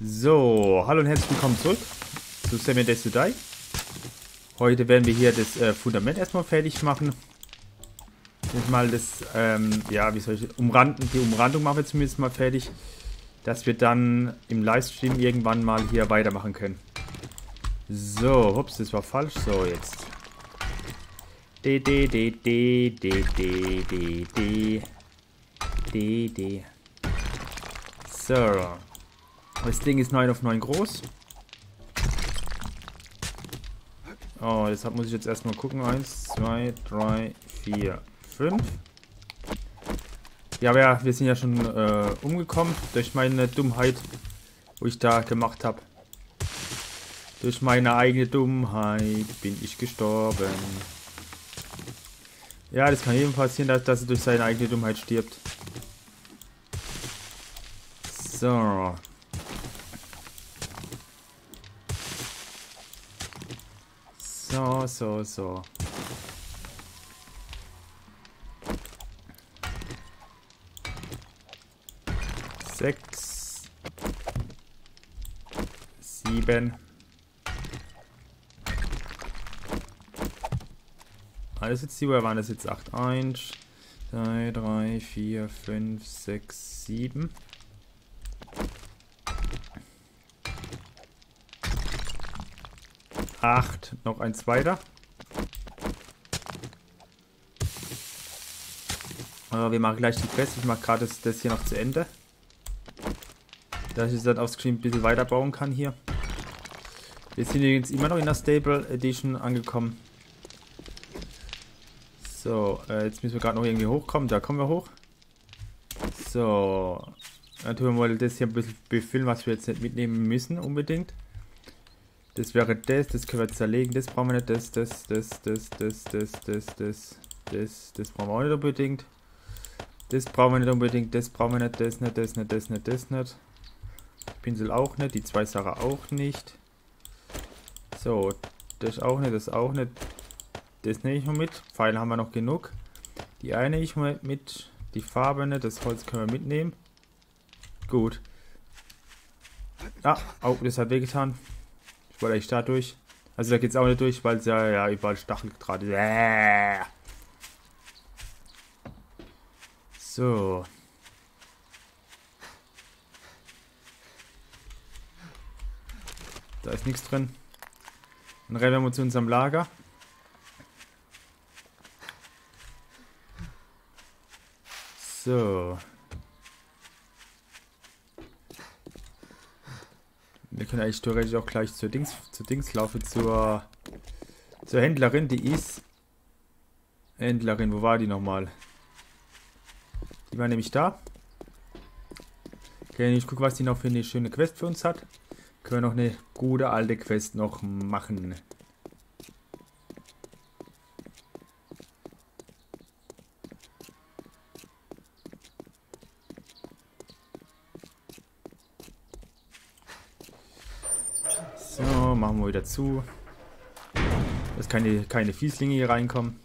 So, hallo und herzlich willkommen zurück zu Seven Days to Die. Heute werden wir hier das äh, Fundament erstmal fertig machen. Jetzt mal das, ähm, ja, wie soll ich, umranden, die Umrandung machen wir zumindest mal fertig, dass wir dann im Livestream irgendwann mal hier weitermachen können. So, ups, das war falsch. So, jetzt. D, D, D, D, D, D, D, D, D, D. So. Das Ding ist 9 auf 9 groß. Oh, deshalb muss ich jetzt erstmal gucken. 1, 2, 3, 4, 5. Ja, aber ja, wir sind ja schon äh, umgekommen durch meine Dummheit, wo ich da gemacht habe. Durch meine eigene Dummheit bin ich gestorben. Ja, das kann jedem passieren, dass, dass er durch seine eigene Dummheit stirbt. So. So, so, so. Sechs. Sieben. Alles jetzt die, waren das jetzt acht? Eins, zwei, drei, vier, fünf, sechs, sieben. 8. Noch ein zweiter. Aber wir machen gleich die Quest. Ich mache gerade das, das, hier noch zu Ende. Dass ich dann auf Screen ein bisschen weiterbauen kann hier. Wir sind jetzt immer noch in der Stable Edition angekommen. So, äh, jetzt müssen wir gerade noch irgendwie hochkommen. Da kommen wir hoch. So. Dann tun wir das hier ein bisschen befüllen, was wir jetzt nicht mitnehmen müssen unbedingt. Das wäre das, das können wir zerlegen, das brauchen wir nicht, das, das, das, das, das, das, das, das, das, das brauchen wir auch nicht unbedingt. Das brauchen wir nicht unbedingt, das brauchen wir nicht, das nicht, das nicht, das nicht, das nicht. Pinsel auch nicht, die zwei Sachen auch nicht. So, das auch nicht, das auch nicht. Das nehme ich mal mit. Pfeile haben wir noch genug. Die eine ich mal mit, die Farbe nicht, das Holz können wir mitnehmen. Gut. Ah, oh, das hat wehgetan. Ich wollte eigentlich da durch. Also da geht es auch nicht durch, weil es ja, ja überall Stacheldraht ist. Äh. So. Da ist nichts drin. Dann rennen wir zu unserem Lager. So. Wir können eigentlich theoretisch auch gleich zur Dings, zur Dings laufen, zur, zur Händlerin, die ist. Händlerin, wo war die nochmal? Die war nämlich da. Okay, ich gucke, was die noch für eine schöne Quest für uns hat. Können wir noch eine gute alte Quest noch machen. machen wir wieder zu. Dass keine, keine Fieslinge hier reinkommen.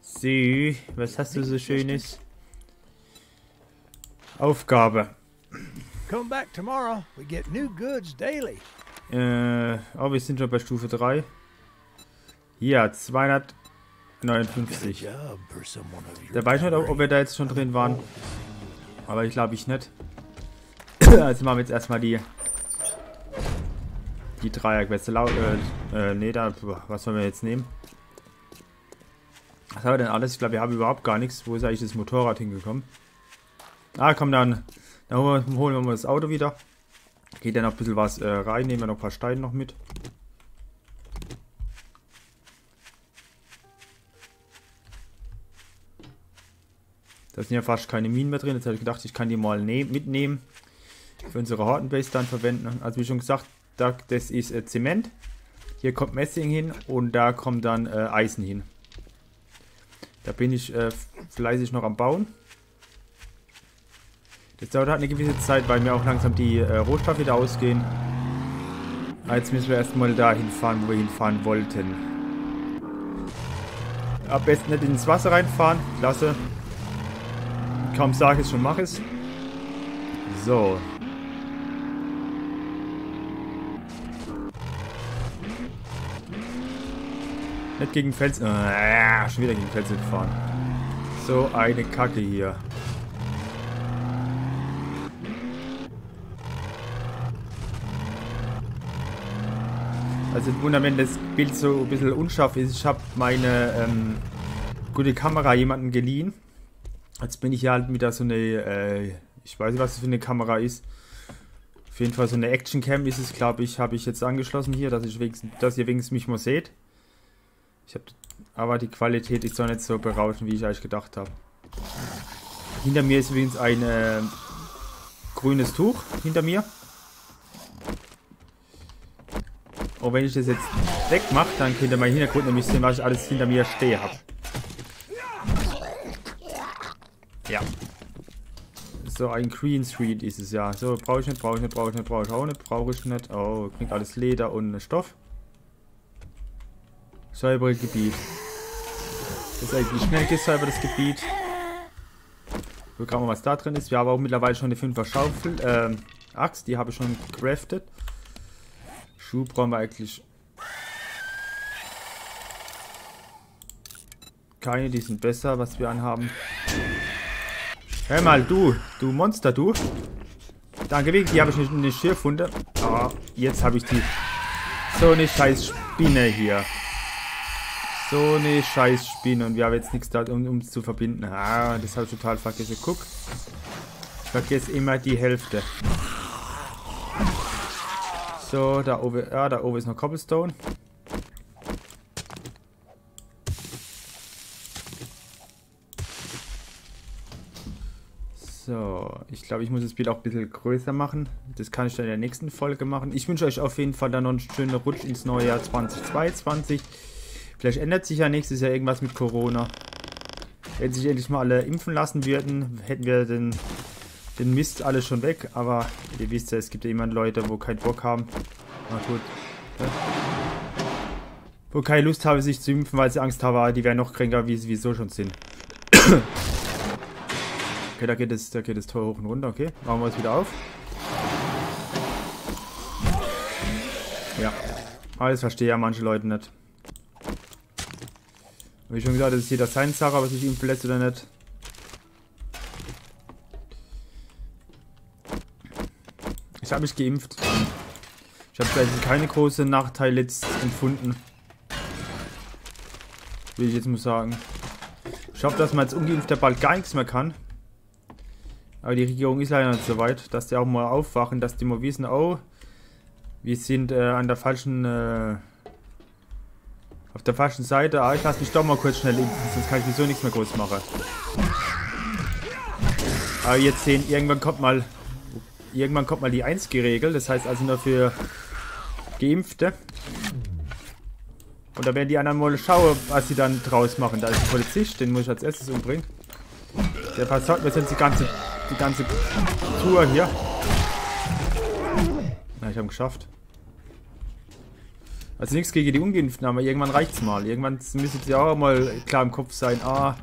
So, was hast du so Schönes? Aufgabe. Come back tomorrow. We get new goods daily. Äh, oh, wir sind schon bei Stufe 3. Ja, 259. Der weiß nicht, ob wir da jetzt schon drin waren. Aber ich glaube ich nicht. also machen wir jetzt erstmal die die Dreierquest. Äh, äh, nee, da, was sollen wir jetzt nehmen? Was haben wir denn alles? Ich glaube, wir haben überhaupt gar nichts. Wo ist eigentlich das Motorrad hingekommen? Ah, komm dann. Dann holen wir, holen wir mal das Auto wieder. Geht dann noch ein bisschen was äh, rein. Nehmen wir noch ein paar Steine noch mit. Da sind ja fast keine Minen mehr drin. Jetzt habe ich gedacht, ich kann die mal ne mitnehmen. Für unsere Hortenbase dann verwenden. Also wie schon gesagt, da, das ist äh, Zement. Hier kommt Messing hin und da kommt dann äh, Eisen hin. Da bin ich äh, fleißig noch am Bauen. Das dauert halt eine gewisse Zeit, weil mir auch langsam die äh, Rohstoffe wieder ausgehen. Jetzt müssen wir erstmal dahin fahren, wo wir hinfahren wollten. Am besten nicht ins Wasser reinfahren. Klasse. Kaum sage es, schon mache es. So. Nicht gegen Felsen. Äh, schon wieder gegen Felsen gefahren. So eine Kacke hier. Also wundern, wenn das Bild so ein bisschen unscharf ist. Ich habe meine ähm, gute Kamera jemanden geliehen. Jetzt bin ich ja halt wieder so eine, äh, ich weiß nicht, was das für eine Kamera ist. Auf jeden Fall so eine Action Cam ist es, glaube ich, habe ich jetzt angeschlossen hier, dass, ich wenigstens, dass ihr wenigstens mich mal seht. Ich habe, aber die Qualität ist doch nicht so berauschend, wie ich eigentlich gedacht habe. Hinter mir ist übrigens ein äh, grünes Tuch, hinter mir. Und wenn ich das jetzt wegmache, dann könnt ihr mal Hintergrund nämlich sehen, was ich alles hinter mir stehe habe. Ja. So ein Green Street ist es ja. So, brauche ich nicht, brauche ich nicht, brauche ich nicht, brauche ich auch nicht, brauche ich nicht. Oh, klingt alles Leder und Stoff. Säubere Gebiet. Das ist eigentlich schnell gesäubertes Gebiet. So kann man was da drin ist. Wir haben auch mittlerweile schon eine 5er Schaufel, äh, Axt, die habe ich schon crafted. Schuh brauchen wir eigentlich keine, die sind besser, was wir anhaben. Hör mal, du, du Monster, du. Danke, die habe ich nicht in den Schirrfunde. Ah, jetzt habe ich die. So eine scheiß Spinne hier. So eine scheiß Spinne. Und wir haben jetzt nichts da, um, es zu verbinden. Ah, das habe ich total vergessen. Guck. Ich vergesse immer die Hälfte. So, da oben, ja, da oben ist noch Cobblestone. So, ich glaube, ich muss das Bild auch ein bisschen größer machen. Das kann ich dann in der nächsten Folge machen. Ich wünsche euch auf jeden Fall dann noch einen schönen Rutsch ins neue Jahr 2022. Vielleicht ändert sich ja nächstes Jahr irgendwas mit Corona. Wenn sich endlich mal alle impfen lassen würden, hätten wir den den Mist alles schon weg, aber ihr wisst ja, es gibt ja immer Leute, wo keinen Bock haben. Na gut. Ja. Wo keine Lust haben, sich zu impfen, weil sie Angst haben, die wären noch kränker, wie sie so schon sind. okay, da geht, es, da geht das Tor hoch und runter, okay. Machen wir es wieder auf. Ja. Aber das verstehe ja manche Leute nicht. Wie schon gesagt, das ist jeder seine Sache, ob er sich impfen lässt oder nicht. Ich habe mich geimpft. Ich habe vielleicht keine großen Nachteile jetzt empfunden. Will ich jetzt mal sagen. Ich hoffe, dass man als Ungeimpfter bald gar nichts mehr kann. Aber die Regierung ist leider nicht so weit, dass die auch mal aufwachen, dass die mal wissen, oh, wir sind äh, an der falschen, äh, auf der falschen Seite. Ah, ich lasse mich doch mal kurz schnell impfen, sonst kann ich wieso nichts mehr groß machen. Aber jetzt sehen, irgendwann kommt mal Irgendwann kommt mal die 1 geregelt, das heißt also nur für Geimpfte. Und da werden die anderen mal schauen, was sie dann draus machen. Da ist ein Polizist, den muss ich als erstes umbringen. Der versorgt mir jetzt die ganze, die ganze Tour hier. Na, ich habe geschafft. Also nichts gegen die Ungeimpften, aber irgendwann reicht's mal. Irgendwann müsste sie auch mal klar im Kopf sein, ah,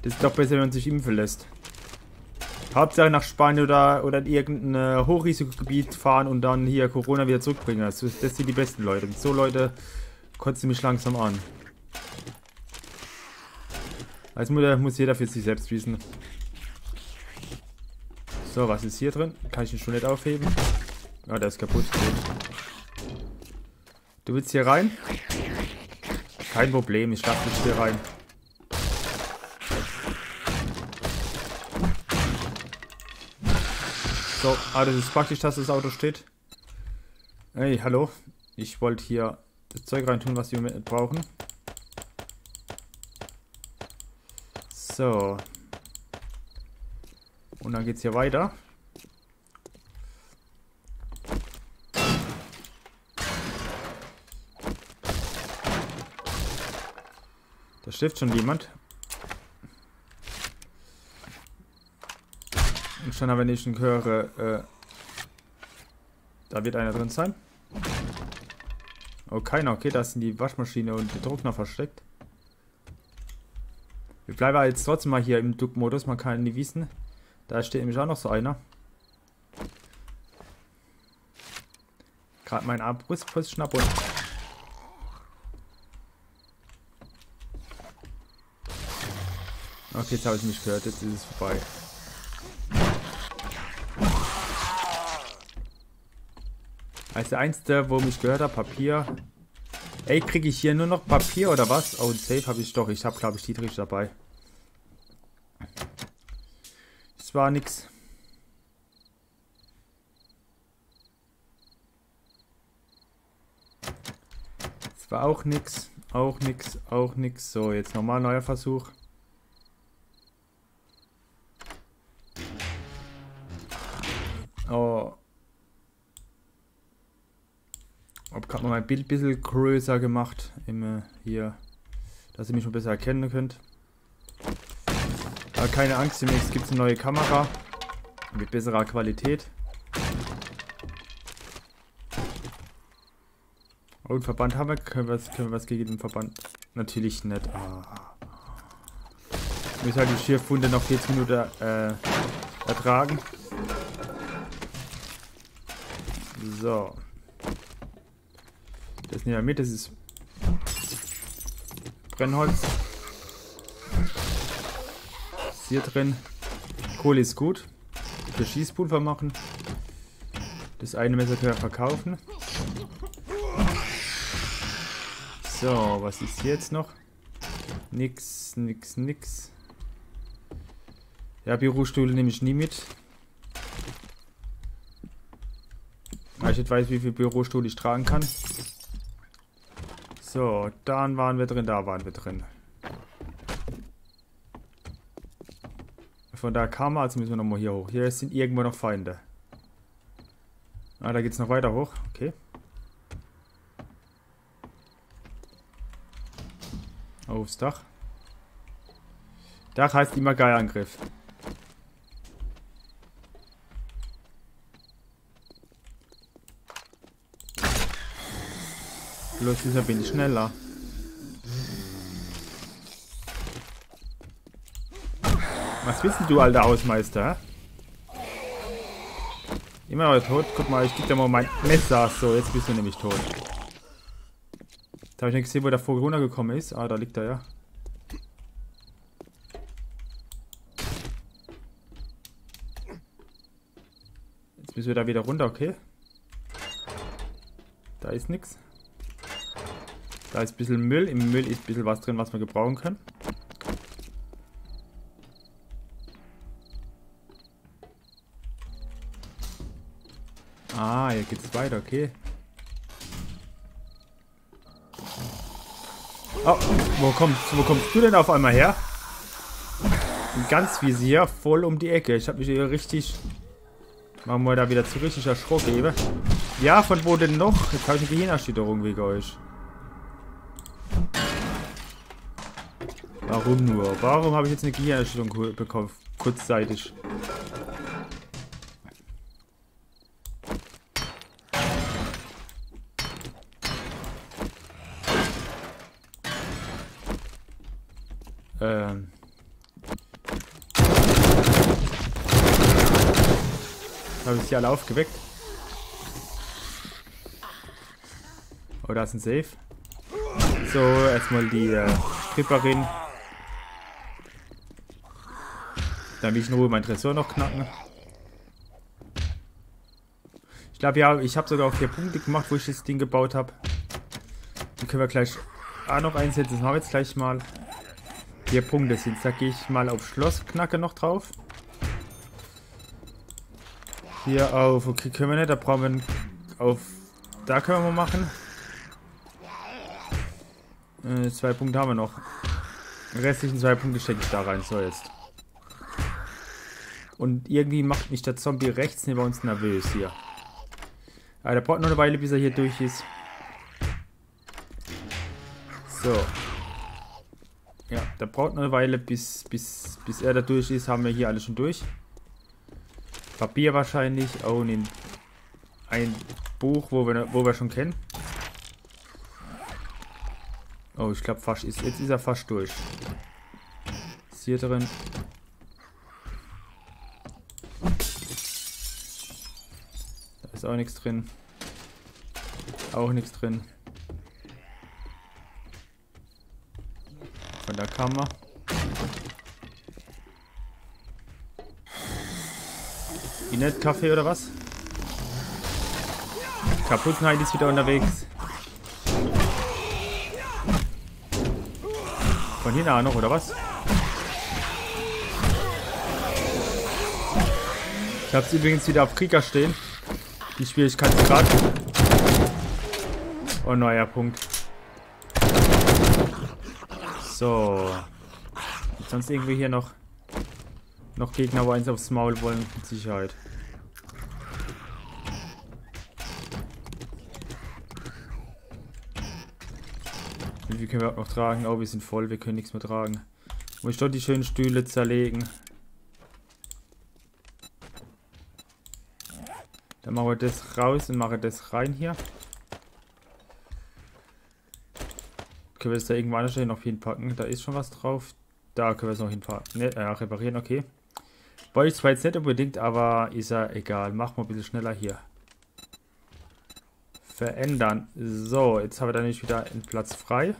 das ist doch besser, wenn man sich impfen lässt. Hauptsache nach Spanien oder, oder in irgendein äh, Hochrisikogebiet fahren und dann hier Corona wieder zurückbringen. Das, das sind die besten Leute. Und so Leute kotzen mich langsam an. Als Mutter muss jeder für sich selbst wissen. So, was ist hier drin? Kann ich den schon nicht aufheben? Ah, der ist kaputt. Du willst hier rein? Kein Problem, ich lasse dich hier rein. So, ah, das ist praktisch, dass das Auto steht. Hey, hallo. Ich wollte hier das Zeug reintun, was wir brauchen. So. Und dann geht's hier weiter. Schläft schon jemand. Und schon, wenn ich ihn höre, äh, da wird einer drin sein. Oh, keiner. Okay, da sind die Waschmaschine und der Trockner versteckt. Wir bleiben jetzt trotzdem mal hier im Duck-Modus. Man kann nie wissen. Da steht nämlich auch noch so einer. Gerade mein Armbrustposten ab und... Okay, jetzt habe ich mich gehört, jetzt ist es vorbei. Also eins der, wo mich gehört hat, Papier. Ey, kriege ich hier nur noch Papier oder was? Oh, ein Safe habe ich doch. Ich habe, glaube ich, Dietrich dabei. Das war nix. Das war auch nix. Auch nix. Auch nix. So, jetzt nochmal neuer Versuch. Hab gerade mal mein Bild ein bisschen größer gemacht. Im, äh, hier. Dass ihr mich schon besser erkennen könnt. Aber keine Angst, demnächst gibt es eine neue Kamera. Mit besserer Qualität. Einen Verband haben wir. Können wir was, können wir was gegen den Verband? Natürlich nicht. Ah. Ich muss halt die Schierfunde noch 40 Minuten äh, ertragen. So. Das nehmen wir mit, das ist Brennholz. Ist hier drin. Kohle ist gut. Für Schießpulver machen. Das eine Messer können wir verkaufen. So, was ist jetzt noch? Nix, nix, nix. Ja, Bürostühle nehme ich nie mit. Weil ich nicht weiß, wie viel Bürostuhl ich tragen kann. So, dann waren wir drin, da waren wir drin. Von da kam er, also müssen wir nochmal hier hoch. Hier sind irgendwo noch Feinde. Ah, da geht es noch weiter hoch. Okay. Aufs Dach. Dach heißt immer Geierangriff. Bloß dieser bin ich schneller. Was willst du, alter Hausmeister? Immer noch tot? Guck mal, ich gebe dir mal mein Messer. So, jetzt bist du nämlich tot. Jetzt habe ich nicht gesehen, wo der Vogel runtergekommen ist. Ah, da liegt er ja. Jetzt müssen wir da wieder runter, okay? Da ist nichts. Da ist ein bisschen Müll. Im Müll ist ein bisschen was drin, was wir gebrauchen können. Ah, hier geht's weiter, okay. Oh, wo kommst, wo kommst du denn auf einmal her? Ganz Visier, voll um die Ecke. Ich habe mich hier richtig... Machen wir da wieder zu richtig erschrocken, Ja, von wo denn noch? Jetzt habe ich eine Gehirnerschütterung wegen euch. Warum nur? Warum habe ich jetzt eine Gehirnerschütterung bekommen? Kurzzeitig. Ähm. Habe ich sie alle aufgeweckt? Oh, da ist ein Safe. So, erstmal die äh, Stripperin. Dann will ich in Ruhe mein Tresor noch knacken. Ich glaube ja, ich habe sogar auch vier Punkte gemacht, wo ich das Ding gebaut habe. Die können wir gleich auch noch einsetzen. Das haben wir jetzt gleich mal. Vier Punkte sind. Da gehe ich mal auf Schlossknacke noch drauf. Hier auf, okay, können wir nicht, da brauchen wir auf, da können wir mal machen. Äh, zwei Punkte haben wir noch. Die restlichen zwei Punkte stecke ich da rein. So, jetzt. Und irgendwie macht mich der Zombie rechts neben uns nervös hier. Aber der braucht noch eine Weile, bis er hier durch ist. So. Ja, der braucht noch eine Weile, bis, bis, bis er da durch ist. Haben wir hier alles schon durch. Papier wahrscheinlich. Oh, ein, ein Buch, wo wir, wo wir schon kennen. Oh, ich glaube fast ist. Jetzt ist er fast durch. Ist hier drin. ist auch nichts drin. Auch nichts drin. Von der Kammer. Inet Kaffee oder was? Kapuzenheit ist wieder unterwegs. Von hier nach noch, oder was? Ich hab's übrigens wieder auf Krieger stehen. Die Schwierigkeitsgrad. Oh, neuer Punkt. So. Gibt sonst irgendwie hier noch noch Gegner, wo eins aufs Maul wollen? Mit Sicherheit. Wie können wir auch noch tragen? Oh, wir sind voll, wir können nichts mehr tragen. Muss ich doch die schönen Stühle zerlegen. Dann machen wir das raus und machen das rein hier. Können wir es da irgendwo anders noch hinpacken? Da ist schon was drauf. Da können wir es noch hinpacken. Ne, äh, reparieren, okay. Wollte ich zwar jetzt nicht unbedingt, aber ist ja egal. Machen wir ein bisschen schneller hier. Verändern. So, jetzt haben wir da nämlich wieder einen Platz frei.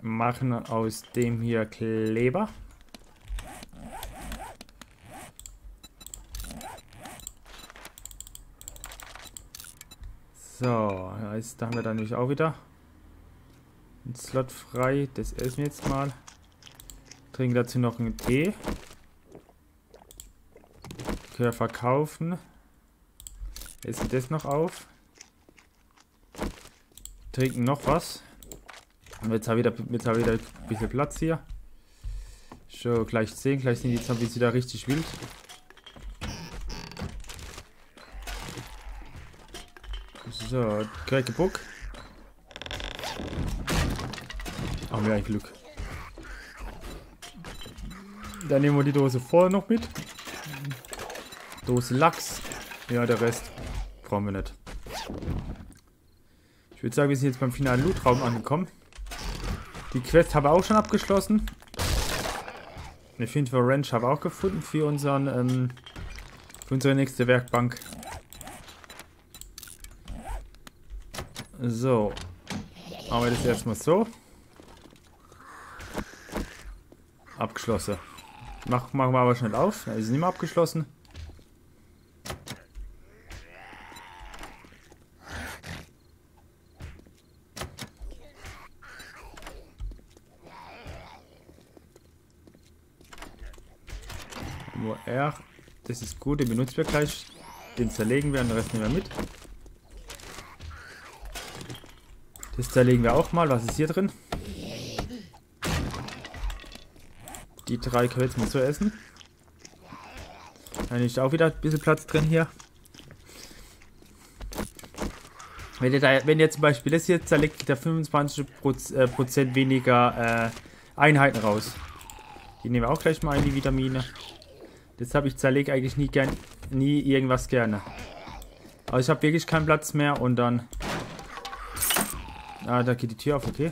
Machen aus dem hier Kleber. So, da haben wir dann nämlich auch wieder einen Slot frei. Das essen wir jetzt mal. Trinken dazu noch einen Tee. Können wir verkaufen. Essen das noch auf. Trinken noch was. Und jetzt haben wir wieder, jetzt haben wir wieder ein bisschen Platz hier. So, gleich sehen, gleich sind die Zombies wieder richtig wild. So, Crack Book. Haben wir ein Glück. Dann nehmen wir die Dose vorher noch mit. Dose Lachs. Ja, der Rest brauchen wir nicht. Ich würde sagen, wir sind jetzt beim finalen Lootraum angekommen. Die Quest habe ich auch schon abgeschlossen. Eine Find for Ranch habe ich auch gefunden für unseren ähm, für unsere nächste Werkbank. So. Machen wir das erstmal so. Abgeschlossen. Mach, machen wir aber schnell auf. Er ist nicht mehr abgeschlossen. Wo er. Das ist gut, den benutzen wir gleich. Den zerlegen wir den Rest nehmen wir mit. Das zerlegen wir auch mal. Was ist hier drin? Die drei können wir jetzt mal so essen. Dann ist auch wieder ein bisschen Platz drin hier. Wenn ihr, da, wenn ihr zum Beispiel das hier zerlegt, der 25% äh, weniger äh, Einheiten raus. Die nehmen wir auch gleich mal in die Vitamine. Das habe ich zerlegt eigentlich nie gern, nie irgendwas gerne. Aber ich habe wirklich keinen Platz mehr und dann Ah, da geht die Tür auf, okay.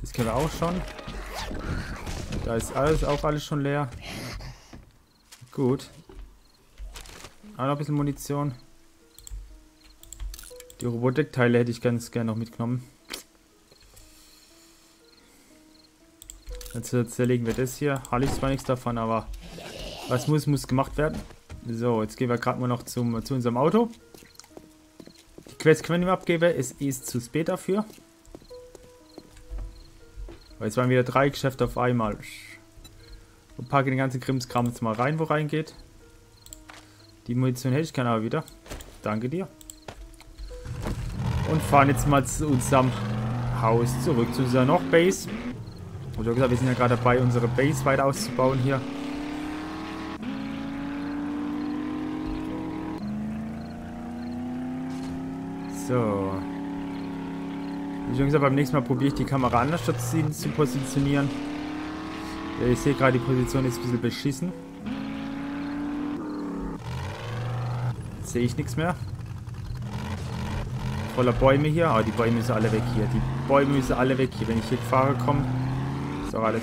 Das kennen wir auch schon. Da ist alles auch alles schon leer. Gut. Auch noch ein bisschen Munition. Die Robotikteile hätte ich ganz gerne noch mitgenommen. Jetzt zerlegen wir das hier. Halle ich zwar nichts davon, aber was muss, muss gemacht werden. So, jetzt gehen wir gerade mal noch zum, zu unserem Auto. Quest können wir abgeben. Es ist zu spät dafür. Weil jetzt waren wieder drei Geschäfte auf einmal. Und packe den ganzen Krimskram jetzt mal rein, wo reingeht. Die Munition hätte ich gerne aber wieder. Danke dir. Und fahren jetzt mal zu unserem Haus zurück, zu unserer noch Base. Oder gesagt, wir sind ja gerade dabei, unsere Base weiter auszubauen hier. So. Schon gesagt, beim nächsten Mal probiere ich die Kamera anders zu positionieren. Ja, ich sehe gerade, die Position ist ein bisschen beschissen. Jetzt sehe ich nichts mehr. Voller Bäume hier. Aber oh, die Bäume müssen alle weg hier. Die Bäume müssen alle weg hier. Wenn ich hier fahre, komme, ist auch alles.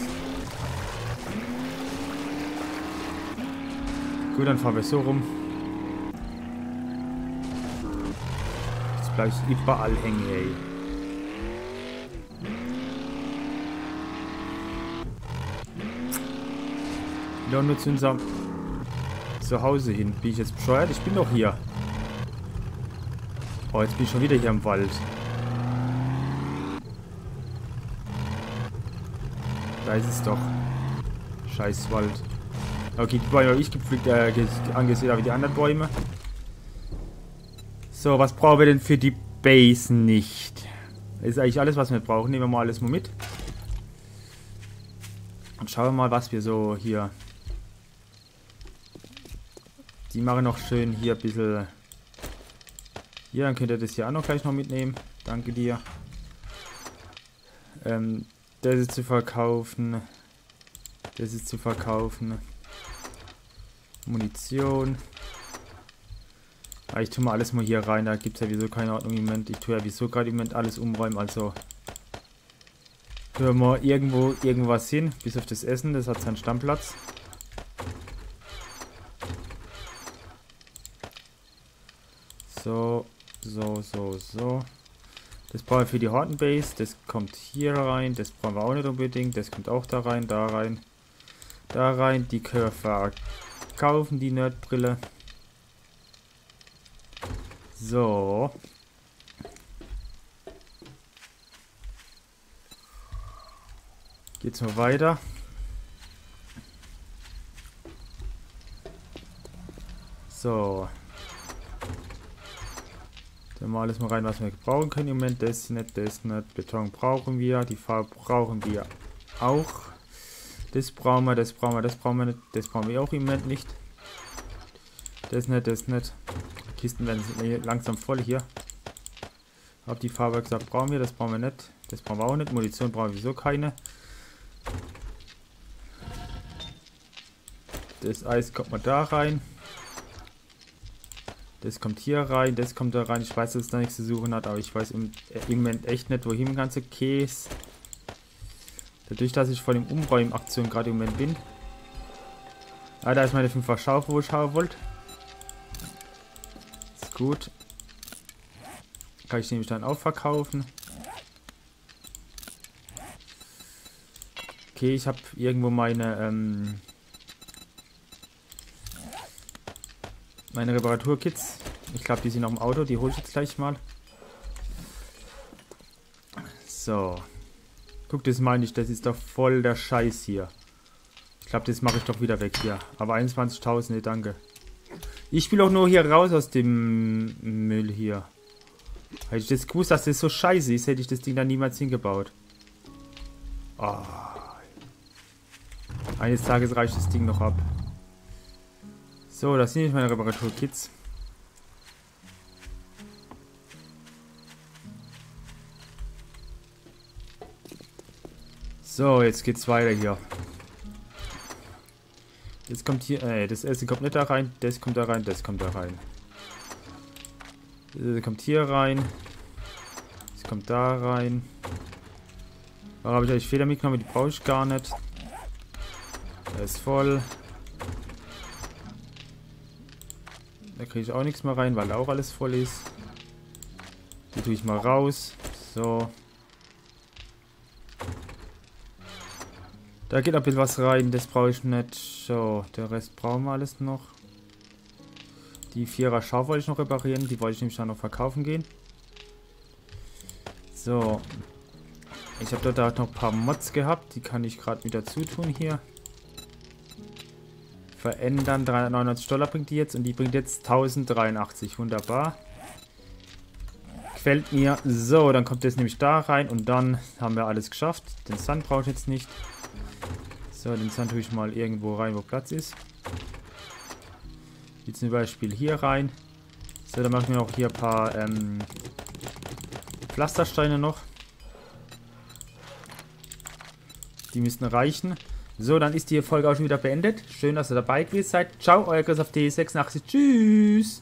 Gut, dann fahren wir so rum. Gleich überall hängen, ey. auch nur zu unserem Zuhause hin. Bin ich jetzt bescheuert? Ich bin doch hier. Oh, jetzt bin ich schon wieder hier im Wald. Da ist es doch. Scheiß Wald. Okay, die Bäume habe ich gepflückt, äh, angesehen, aber die anderen Bäume. So, was brauchen wir denn für die Base nicht? Das ist eigentlich alles, was wir brauchen. Nehmen wir mal alles mal mit. Und schauen wir mal, was wir so hier... Die machen noch schön hier ein bisschen... Hier, dann könnt ihr das hier auch noch gleich noch mitnehmen. Danke dir. Ähm, das ist zu verkaufen. Das ist zu verkaufen. Munition. Ah, ich tue mal alles mal hier rein. Da gibt es ja wieso keine Ordnung im Moment. Ich tue ja wieso gerade im Moment alles umräumen. Also tun wir irgendwo irgendwas hin. Bis auf das Essen. Das hat seinen Stammplatz. So, so, so, so. Das brauchen wir für die Hortenbase. Das kommt hier rein. Das brauchen wir auch nicht unbedingt. Das kommt auch da rein, da rein, da rein. Die können wir verkaufen, die Nerdbrille. So. Geht's mal weiter. So. Dann mal alles mal rein, was wir brauchen können im Moment. Das nicht, das nicht. Beton brauchen wir. Die Farbe brauchen wir auch. Das brauchen wir, das brauchen wir, das brauchen wir nicht. Das brauchen wir auch im Moment nicht. Das nicht, das nicht. Kisten werden langsam voll hier. Hab die Farbe gesagt, brauchen wir, das brauchen wir nicht. Das brauchen wir auch nicht. Munition brauchen wir sowieso keine. Das Eis kommt mal da rein. Das kommt hier rein, das kommt da rein. Ich weiß, dass es da nichts zu suchen hat, aber ich weiß im, im Moment echt nicht, wohin der ganze Käse. Dadurch, dass ich vor dem Umräumen-Aktion gerade im Moment bin. Ah, da ist meine 5 Schaufel, wo ich haben wollte. Gut. Kann ich nämlich dann auch verkaufen. Okay, ich habe irgendwo meine ähm, Meine Reparaturkits. Ich glaube, die sind noch im Auto. Die hole ich jetzt gleich mal. So. Guck, das meine ich. Das ist doch voll der Scheiß hier. Ich glaube, das mache ich doch wieder weg hier. Aber 21.000, nee, danke. Ich will auch nur hier raus aus dem Müll hier. Hätte ich das gewusst, dass das so scheiße ist, hätte ich das Ding dann niemals hingebaut. Oh. Eines Tages reicht das Ding noch ab. So, das sind nicht meine Reparaturkits. So, jetzt geht's weiter hier. Jetzt kommt hier, äh, das Essen kommt nicht da rein, das kommt da rein, das kommt da rein. Das kommt hier rein. Das kommt da rein. Warum habe ich eigentlich Feder mitgenommen? Die brauche ich gar nicht. Er ist voll. Da kriege ich auch nichts mehr rein, weil auch alles voll ist. Die tue ich mal raus. So. Da geht ein bisschen was rein, das brauche ich nicht. So, der Rest brauchen wir alles noch. Die Vierer Schau wollte ich noch reparieren, die wollte ich nämlich dann noch verkaufen gehen. So. Ich habe dort noch ein paar Mods gehabt, die kann ich gerade wieder zutun hier. Verändern. 399 Dollar bringt die jetzt und die bringt jetzt 1083. Wunderbar. Gefällt mir. So, dann kommt das nämlich da rein und dann haben wir alles geschafft. Den Sun brauche ich jetzt nicht. So, den Sun tue ich mal irgendwo rein, wo Platz ist. Jetzt zum Beispiel hier rein. So, dann machen wir noch hier ein paar ähm, Pflastersteine noch. Die müssten reichen. So, dann ist die Folge auch schon wieder beendet. Schön, dass ihr dabei gewesen seid. Ciao, euer Chris auf D86. Tschüss.